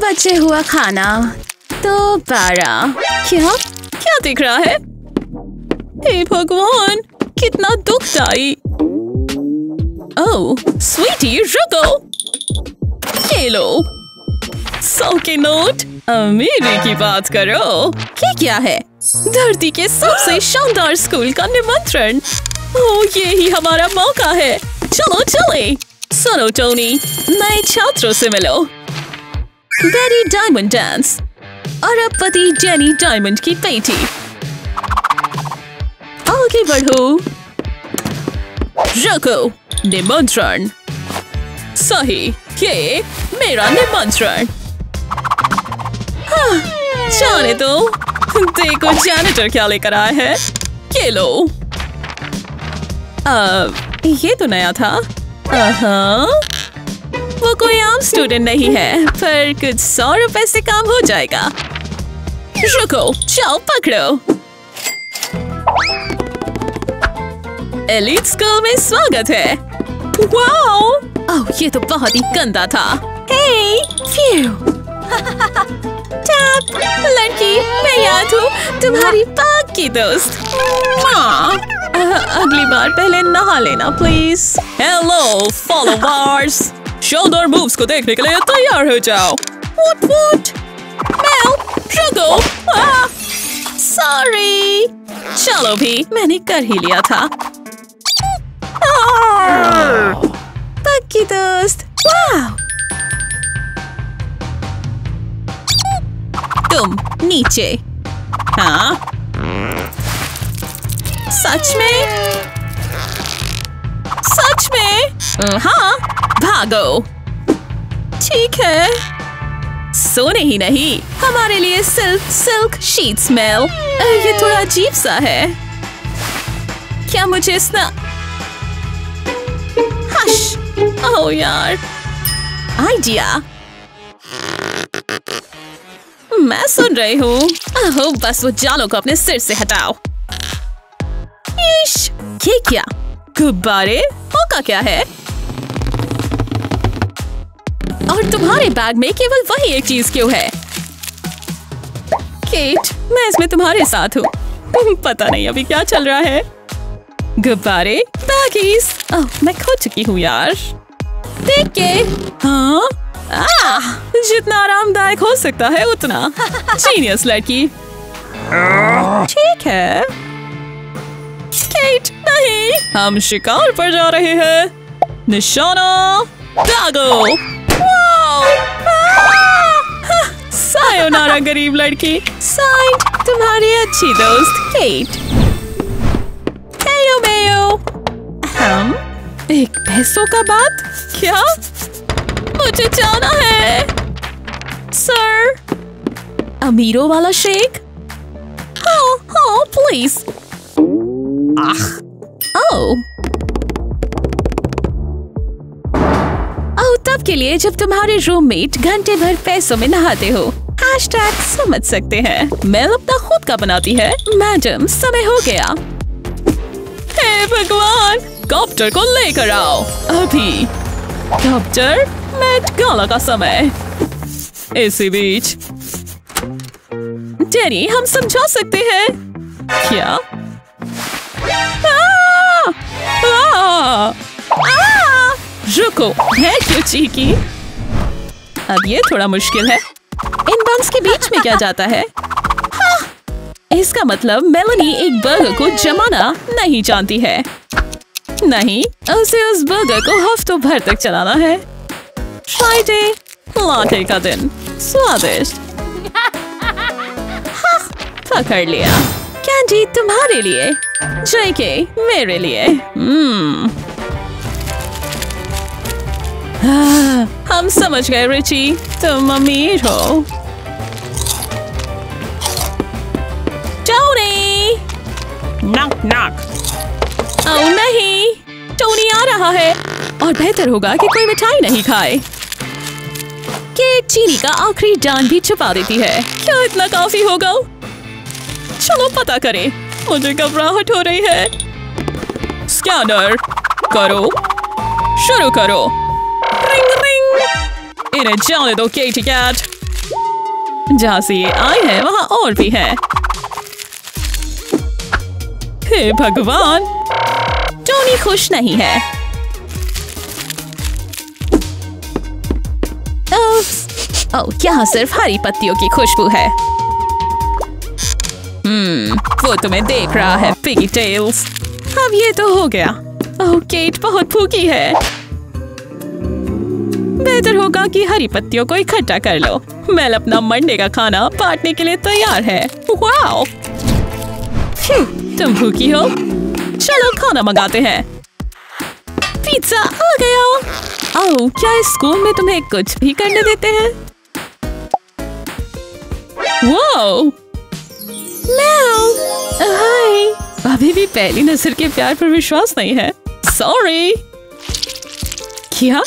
बचे हुआ खाना दोबारा क्या? क्या दिख रहा है? हे भगवान, कितना दुखदाई। ओह, स्वीटी, रुको। ये लो। सौ के नोट, अमीरी की बात करो। ये क्या है? धरती के सबसे शानदार स्कूल का निमंत्रण। ओह, ये ही हमारा मौका है। चलो, चले। सुनो, टोनी, नए छात्रों से मिलो। बेरी डायमंड डांस और अब पति जेनी डायमंड की बेटी आगे बढ़ो। रुको निमंत्रण। सही ये मेरा निमंत्रण। हाँ, जाने दो। देखो जैनेटर क्या लेकर आया है। ये लो। अब ये तो नया था। हाँ वो कोई आम स्टूडेंट नहीं है, पर कुछ सौ रुपए से काम हो जाएगा। रुको, जाओ, पकड़ो। एलिट स्कूल में स्वागत है। वाओ ओह ये तो बहुत ही गंदा था। हे टैप लड़की मैं याद हूँ, तुम्हारी पाक की दोस्त। माँ अगली बार पहले नहा लेना प्लीज़ हेलो फॉलोवर्स शानदार मूव्स को देखने के लिए तैयार हो जाओ। वुट वुट मेल रुको सॉरी चलो भी, मैंने कर ही लिया था। पक्की दोस्त। वाह तुम नीचे। हाँ। सच में? सच में? हाँ। भागो। ठीक है। सोने ही नहीं। हमारे लिए सिल्क सिल्क शीट स्मेल ये थोड़ा अजीब सा है। क्या मुझे स्ना हश! ओह यार। आइडिया। मैं सुन रही हूँ। बस वो जालों को अपने सिर से हटाओ। ये क्या? गुब्बारे? मौका क्या है? और तुम्हारे बैग में केवल वही एक चीज़ क्यों है? केट मैं इसमें तुम्हारे साथ हूँ। पता नहीं अभी क्या चल रहा है। गुब्बारे बैगीज ओह मैं खो चुकी हूँ यार। देख के। हाँ? आह, जितना आरामदायक हो सकता है उतना। जीनियस लड़की। ठीक है। केट नहीं। हम शिकार पर जा रहे हैं। निशाना। दागो सायोनारा गरीब लड़की। साइड तुम्हारी अच्छी दोस्त केट। हेयो मेयो हम? एक पैसों का बात? क्या? मुझे जाना है। सर अमीरों वाला शेक? हाँ हाँ प्लीज़ ओह के लिए जब तुम्हारे रूममेट घंटे भर पैसों में नहाते हो हैशटैग समझ सकते हैं। मेल अपना खुद का बनाती है। मैडम, समय हो गया। हे भगवान, कॉप्टर को लेकर आओ। अभी। कॉप्टर, मैट गाला का समय। इसी बीच। डेनी हम समझा सकते हैं। क्या? आ! आ! आ! रुको है क्यों चीकी? अब ये थोड़ा मुश्किल है। इन बंस के बीच में क्या जाता है? हाँ, इसका मतलब मेलोनी एक बर्गर को जमाना नहीं जानती है। नहीं उसे उस बर्गर को हफ्तों भर तक चलाना है। फ्राइडे लाटे का दिन। स्वादिष्ट। हाँ, पकड़ लिया। कैंडी तुम्हारे लिए। जेके मेरे लिए। हम्म। हम समझ गए रिची। तुम अमीर हो। टोनी! knock knock ओ नहीं। टोनी आ रहा है। और बेहतर होगा कि कोई मिठाई नहीं खाए। के चीनी का आखिरी जान भी छुपा देती है। क्या इतना काफ़ी होगा। चलो पता करें। मुझे घबराहट हो रही है। स्कैनर करो। शुरू करो। इन्हें जाने दो केटी कैट जहाँ से ये आए हैं, वहाँ और भी हैं। हे भगवान, टोनी खुश नहीं है। ओह यहाँ सिर्फ़ हरी पत्तियों की खुशबू है। हम्म वो तुम्हें देख रहा है पिगी टेल्स अब ये तो हो गया। ओह केट बहुत भूखी है। बेहतर होगा कि हरी पत्तियों को इकट्ठा कर लो। मेल अपना मंडे का खाना बांटने के लिए तैयार है। वाओ! तुम भूखी हो। चलो, खाना मंगाते हैं। पिज्जा आ गया। ओह क्या इस स्कूल में तुम्हें कुछ भी करने देते हैं? हाय! अभी भी पहली नज़र के प्यार पर विश्वास नहीं है। सॉरी क्या?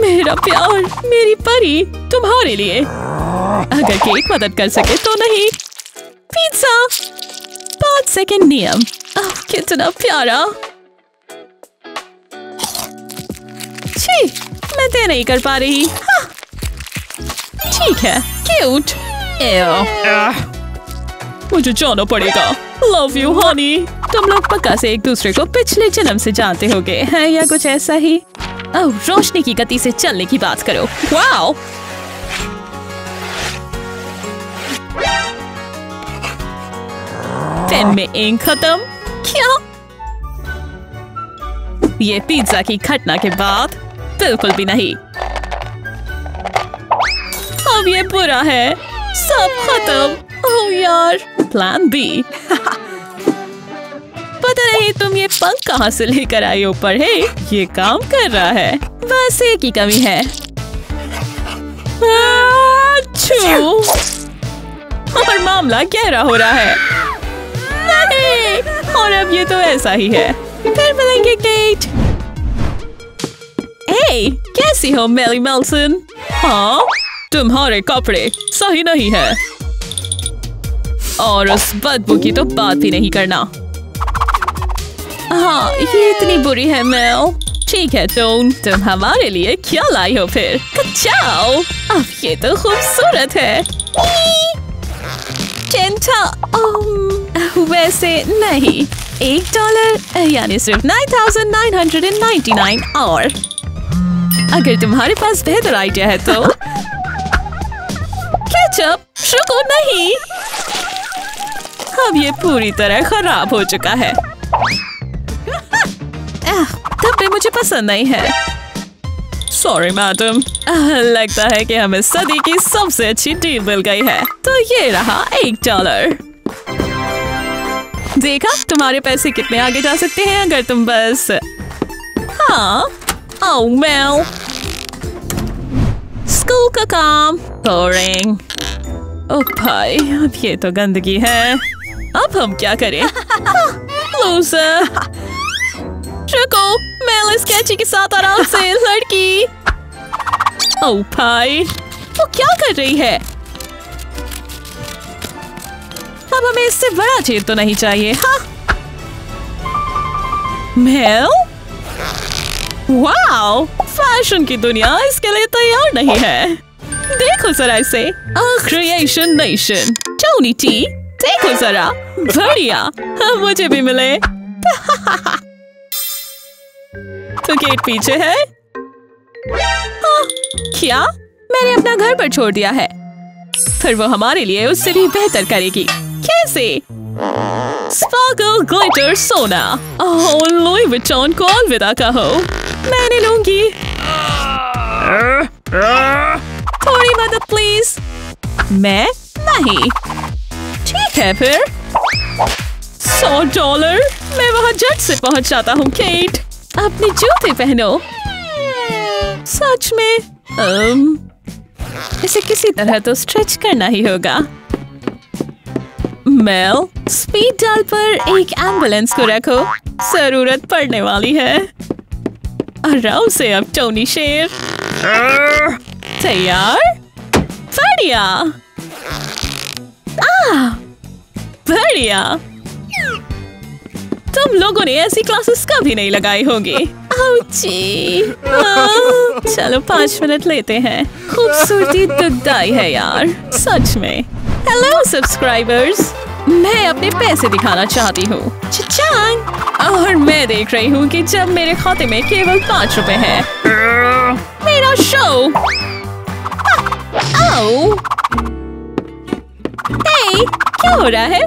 मेरा प्यार मेरी परी तुम्हारे लिए। अगर केक मदद कर सके तो नहीं। पिज्जा पाँच सेकंड नियम। ओह, कितना प्यारा। छी मैं तय नहीं कर पा रही। हाँ। ठीक है क्यूट मुझे जाना पड़ेगा। लव यू हनी तुम लोग पक्का से एक दूसरे को पिछले जन्म से जानते होगे हैं या कुछ ऐसा ही? ओह, रोशनी की गति से चलने की बात करो। वाओ! पेन में इंक खत्म? क्या? ये पिज्जा की घटना के बाद बिल्कुल भी नहीं। अब ये बुरा है। सब खत्म। ओह, यार। प्लान बी पता नहीं तुम ये पंख कहाँ से लेकर आई ऊपर है, ये काम कर रहा है। बस एक ही कमी है। और मामला गहरा हो रहा है। नहीं, और अब ये तो ऐसा ही है। फिर मिलेंगे केट ए कैसी हो मेली मेल्सन हाँ तुम्हारे कपड़े सही नहीं है। और उस बदबू की तो बात भी नहीं करना। हाँ ये इतनी बुरी है मेल ठीक है टोन तुम हमारे लिए क्या लाई हो फिर जाओ अब ये तो खूबसूरत है चिंता वैसे नहीं एक डॉलर यानी सिर्फ़ nine thousand nine hundred and ninety nine और अगर तुम्हारे पास बेहतर आइडिया है तो केचप शुको नहीं अब ये पूरी तरह खराब हो चुका है धब्बे मुझे पसंद नहीं है। सॉरी मैडम लगता है कि हमें सदी की सबसे अच्छी डील मिल गई है। तो ये रहा एक डॉलर देखा, तुम्हारे पैसे कितने आगे जा सकते हैं अगर तुम बस हाँ ओ मेल स्कूल का काम। बोरिंग ओ भाई, अब ये तो गंदगी है। अब हम क्या करें? लूजर रुको मैं इस कैची के साथ आराम से लड़की। ओ भाई वो क्या कर रही है? अब हमें इससे बड़ा छेद तो नहीं चाहिए हाँ? मेल वाओ फ़ैशन की दुनिया इसके लिए तैयार नहीं है। देखो जरा इसे। क्रिएशन नेशन टोनी टी देखो जरा। बढ़िया। मुझे भी मिले। तो गेट पीछे है। हाँ, क्या? मैंने अपना घर पर छोड़ दिया है। फिर वो हमारे लिए उससे भी बेहतर करेगी। कैसे? ग्लिटर सोना। विटॉन को अलविदा कहो। मैंने लूँगी। थोड़ी मदद प्लीज़ मैं? नहीं। ठीक है फिर। सौ डॉलर। मैं वहाँ जट से पहुँच जाता हूँ केट अपने जूते पहनो। सच में um, इसे किसी तरह तो स्ट्रेच करना ही होगा। मेल स्पीड डाल पर एक एंबुलेंस को रखो। ज़रूरत पड़ने वाली है। आराम से अब टोनी शेर। तैयार? बढ़िया। बढ़िया। तुम लोगों ने ऐसी क्लासेस कभी नहीं लगाई होगी। चलो पाँच मिनट लेते हैं। खूबसूरती दुखदाई है यार सच में। हेलो सब्सक्राइबर्स मैं अपने पैसे दिखाना चाहती हूँ। और मैं देख रही हूँ कि जब मेरे खाते में केवल पाँच रुपए हैं। मेरा शो आओ। हे क्या हो रहा है?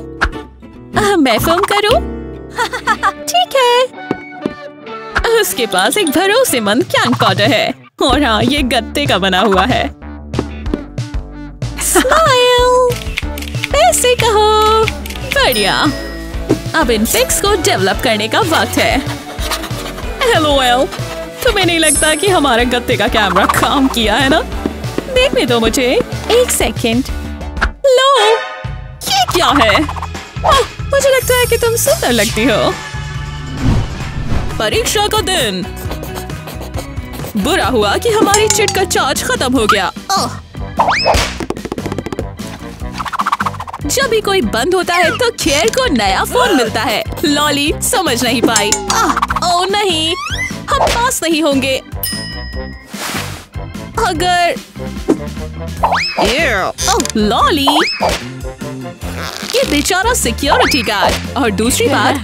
आ, मैं फ़िल्म करूँ? ठीक है। उसके पास एक भरोसेमंद कैंग पाउडर है। और हाँ ये गत्ते का बना हुआ है। स्माइल पैसे कहो। बढ़िया। अब इन फिक्स को डेवलप करने का वक्त है। हेलो एल तुम्हें नहीं लगता कि हमारा गत्ते का कैमरा काम किया है ना? देखने दो मुझे। एक सेकंड लो ये क्या है? ओह, मुझे लगता है सुंदर लगती हो? परीक्षा का दिन। बुरा हुआ कि हमारी चिट का चार्ज खत्म हो गया। जब भी कोई बंद होता है तो खेर को नया फ़ोन मिलता है। लॉली, समझ नहीं पाई। ओ, नहीं, हम पास नहीं होंगे। अगर ओह, लॉली ये बेचारा सिक्योरिटी गार्ड और दूसरी बात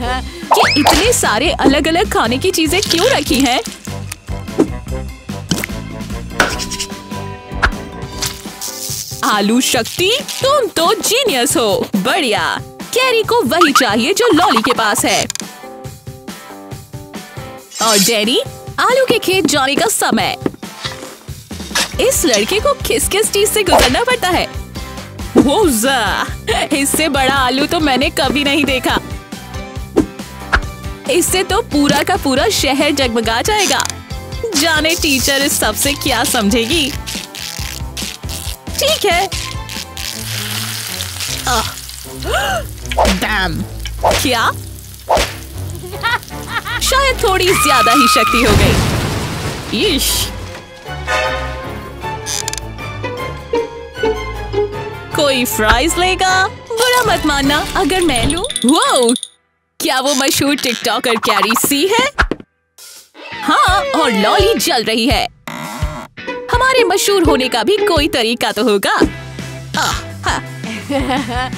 कि इतने सारे अलग अलग खाने की चीज़ें क्यों रखी हैं? आलू शक्ति तुम तो जीनियस हो। बढ़िया। कैरी को वही चाहिए जो लॉली के पास है। और डैनी आलू के खेत जाने का समय। इस लड़के को किस किस चीज़ से गुजरना पड़ता है? इससे बड़ा आलू तो मैंने कभी नहीं देखा। इससे तो पूरा का पूरा शहर जगमगा जाएगा। जाने टीचर इस सबसे क्या समझेगी? ठीक है। डैम। क्या? शायद थोड़ी ज़्यादा ही शक्ति हो गई। ईश! कोई फ्राइज लेगा? बुरा मत मानना अगर मैं लूँ। वो क्या वो मशहूर टिकटॉकर कैरी सी है? हाँ और लॉली जल रही है। हमारे मशहूर होने का भी कोई तरीका तो होगा। आह, हा।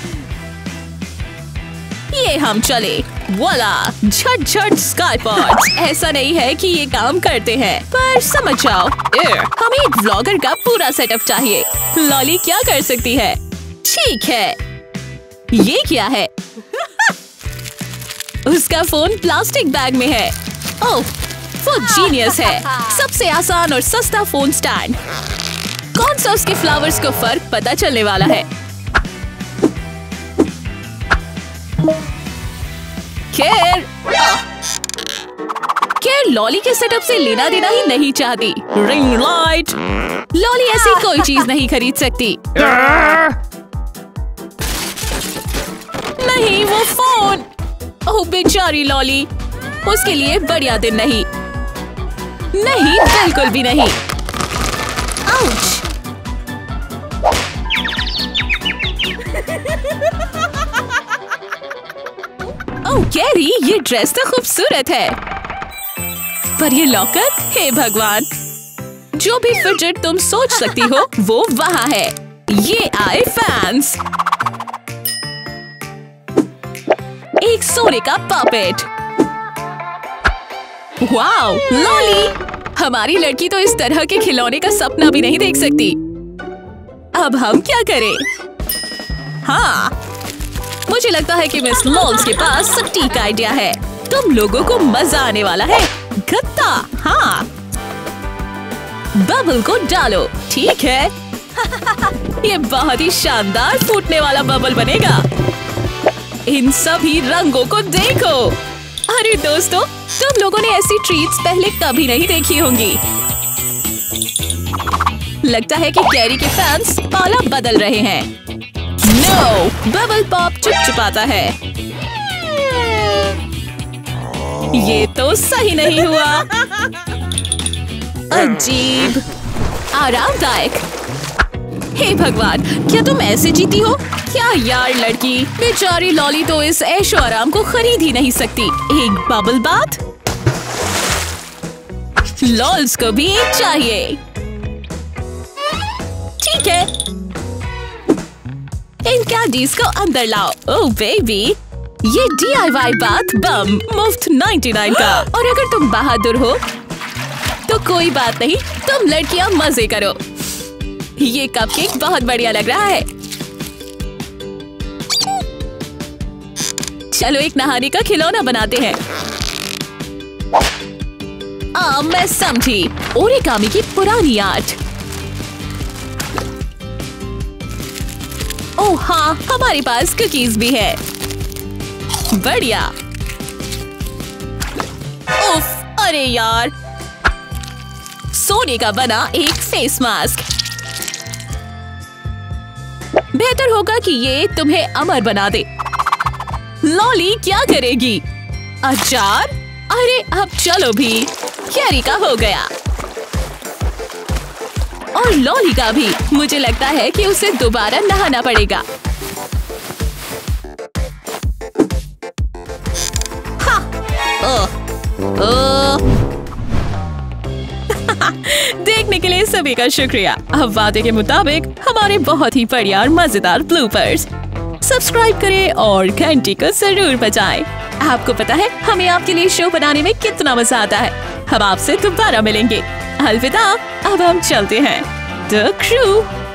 ये हम चले। वाला झट झट स्काई पॉड्स ऐसा नहीं है कि ये काम करते हैं। पर समझ जाओ। हमें एक व्लॉगर का पूरा सेटअप चाहिए। लॉली क्या कर सकती है? ठीक है। ये क्या है? उसका फ़ोन प्लास्टिक बैग में है। ओह वो जीनियस है। सबसे आसान और सस्ता फ़ोन स्टैंड कौन सा उसके फ्लावर्स को फ़र्क पता चलने वाला है? केर केर लॉली के सेटअप से लेना देना ही नहीं चाहती। रिंग लाइट लॉली ऐसी कोई चीज़ नहीं खरीद सकती। नहीं, वो फ़ोन। ओह, बेचारी लॉली। उसके लिए बढ़िया दिन नहीं। नहीं, बिल्कुल भी नहीं। आउच ओह, कैरी, ये ड्रेस तो खूबसूरत है। पर ये लॉकर हे भगवान। जो भी फिजेट तुम सोच सकती हो, वो वहाँ है। ये आए फैंस एक सोने का पपेट वाओ लॉली हमारी लड़की तो इस तरह के खिलौने का सपना भी नहीं देख सकती। अब हम क्या करें? हाँ मुझे लगता है कि मिस लॉल्स के पास सटीक आइडिया है। तुम लोगों को मज़ा आने वाला है। गत्ता हाँ। बबल को डालो, ठीक है? ये बहुत ही शानदार फूटने वाला बबल बनेगा। इन सभी रंगों को देखो। अरे दोस्तों, तुम लोगों ने ऐसी ट्रीट्स पहले कभी नहीं देखी होंगी। लगता है कि कैरी के फैंस पाला बदल रहे हैं। नो बबल पॉप चुपचुपाता है। ये तो सही नहीं हुआ। अजीब। आरामदायक। हे भगवान, क्या तुम ऐसे जीती हो? क्या यार लड़की? बेचारी लॉली तो इस ऐशो आराम को खरीद ही नहीं सकती। एक बबल बाथ लॉल्स को भी एक चाहिए। ठीक है। इन कैंडीज को अंदर लाओ। ओह बेबी ये डीआईवाई बात बम मुफ़्त 99 का। और अगर तुम बहादुर हो तो कोई बात नहीं, तुम लड़कियाँ मज़े करो। ये कपकेक बहुत बढ़िया लग रहा है। चलो एक नहाने का खिलौना बनाते हैं। आ, मैं समझी। ओरिगामी की पुरानी आर्ट। ओह हाँ हमारे पास कुकीज भी है। बढ़िया। उफ अरे यार। सोने का बना एक फेस मास्क। बेहतर होगा कि ये तुम्हें अमर बना दे। लॉली क्या करेगी? अचार? अरे अब चलो भी। कैरी का हो गया। और लॉली का भी। मुझे लगता है कि उसे दोबारा नहाना पड़ेगा। ओह, ओह। देखने के लिए सभी का शुक्रिया। अब वादे के मुताबिक हमारे बहुत ही बढ़िया और मज़ेदार ब्लूपर्स। सब्सक्राइब करें और घंटी को ज़रूर बजाएँ। आपको पता है, हमें आपके लिए शो बनाने में कितना मज़ा आता है। हम आपसे दोबारा मिलेंगे। अलविदा, अब हम चलते हैं। The crew.